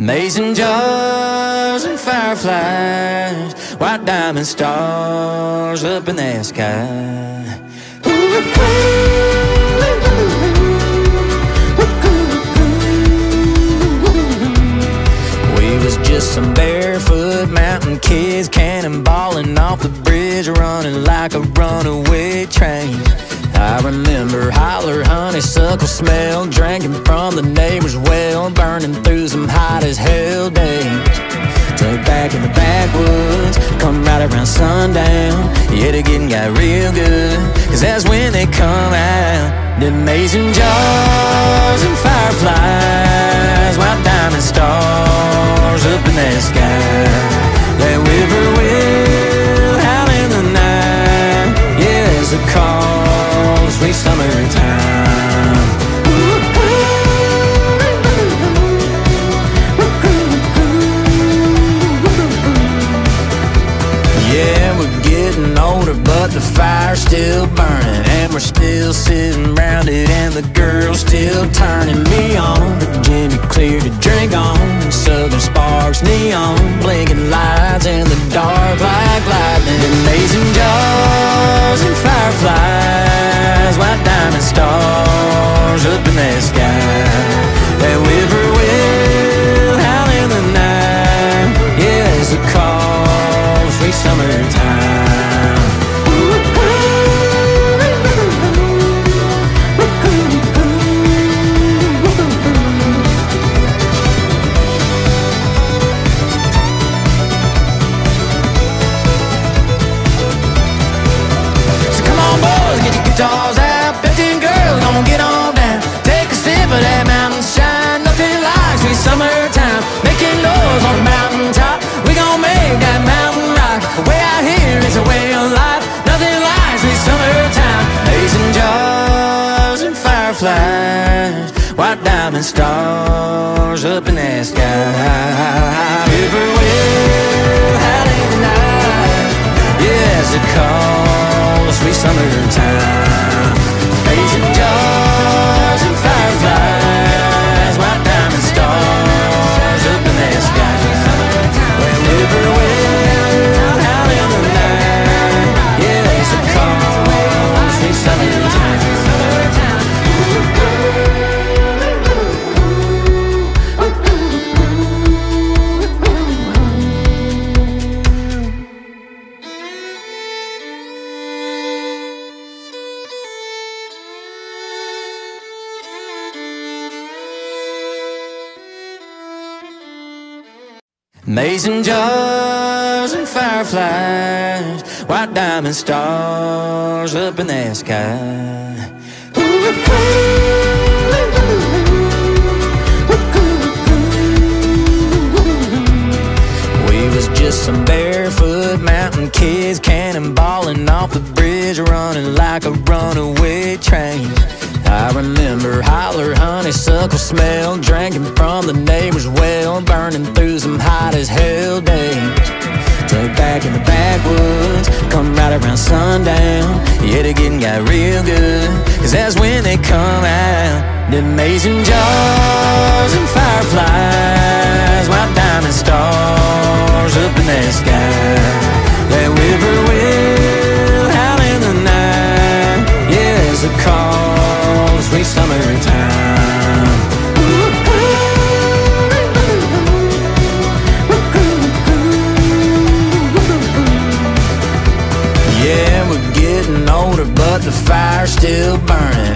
Mason jars and fireflies, white diamond stars up in the sky. We was just some barefoot mountain kids cannonballing off the bridge, running like a runaway train. Honeysuckle smell, drinking from the neighbor's well, burning through some hot as hell days. Tucked back in the backwoods, come right around sundown. Yeah, the getting got real good, cause that's when they come out. The mason jars and fireflies, white diamond stars up in the sky. That whippoorwill out in the night, yeah, it's a call, sweet summertime. Older, but the fire's still burning. And we're still sitting round it, and the girl's still turning me on. Jimmy clear to drink on, and Southern sparks neon, blinking lights in the dark like lightning. Amazing jars and fireflies, white diamond stars up in the sky. That whippoorwill in the night, yeah, it's a call, sweet summertime. White diamond stars up in the sky. Whippoorwill howling the night. Yeah, it's a call, sweet summertime. Mason Mason jars and fireflies, white diamond stars up in the sky. We was just some barefoot mountain kids cannonballing off the bridge, running like a runaway train. I remember holler, honeysuckle smell, drinking from the neighbor's well, burning through some hot as hell days. Tucked back in the backwoods, come right around sundown. Yeah, the getting got real good, cause that's when they come out. The mason jars and fireflies, white diamond stars sweet summertime. Yeah, we're getting older, but the fire's still burning.